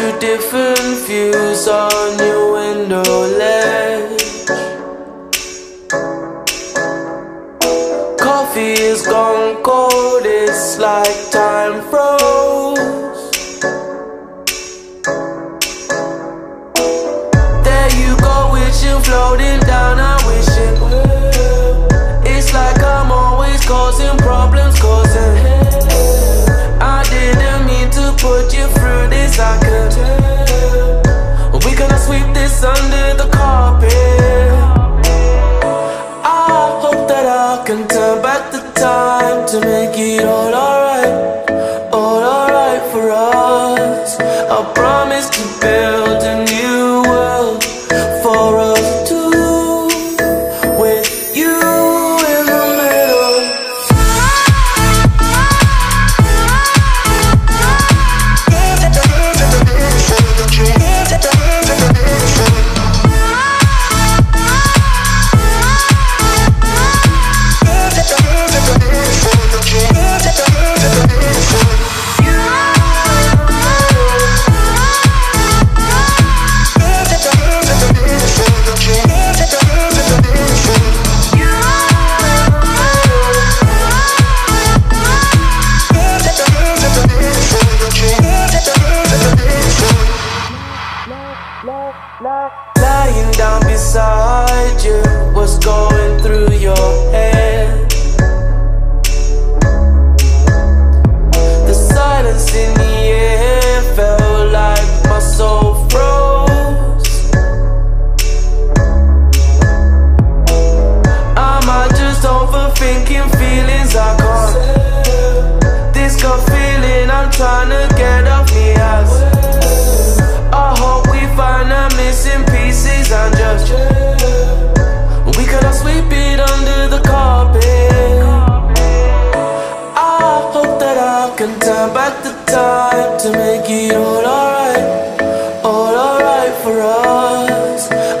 two different views on your window ledge. Lying down beside you, what's going through your head?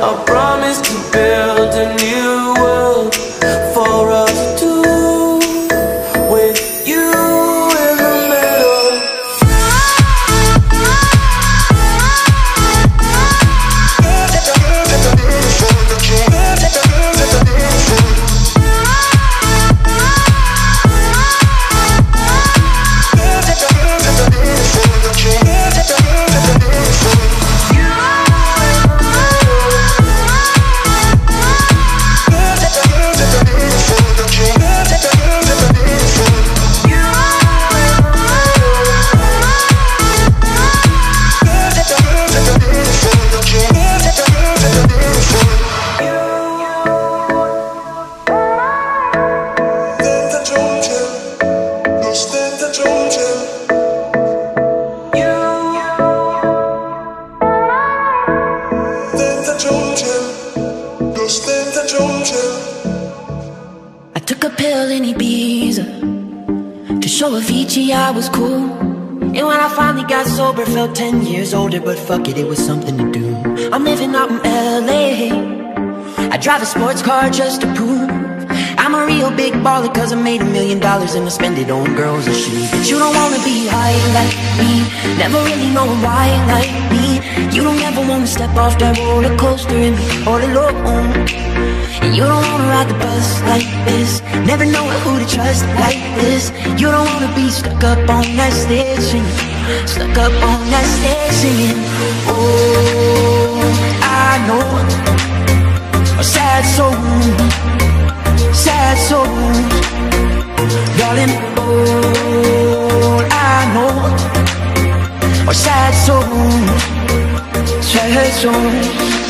I promise to build in Ibiza to show Avicii I was cool. And when I finally got sober, felt 10 years older, but fuck it, it was something to do. I'm living out in LA. I drive a sports car just to prove I'm a real big baller, cause I made a million dollars and I spend it on girls and shit. But you don't wanna be high like me, never really know why like me. You don't ever wanna step off that roller coaster and be all alone. Never know who to trust like this. You don't wanna be stuck up on that stage singing. Stuck up on that stage singing. Oh, I know. A sad soul. Sad soul. Darling, all I know. Are sad souls Sad souls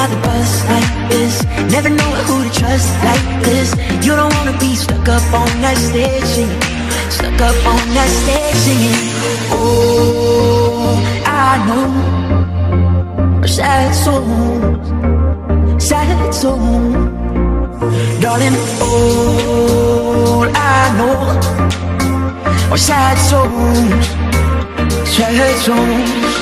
ride the bus like this. Never know who to trust like this. You don't wanna be stuck up on that stage singing. Stuck up on that stage singing. Oh, I know. Sad souls sad song Darling, all I know are sad songs. Sad songs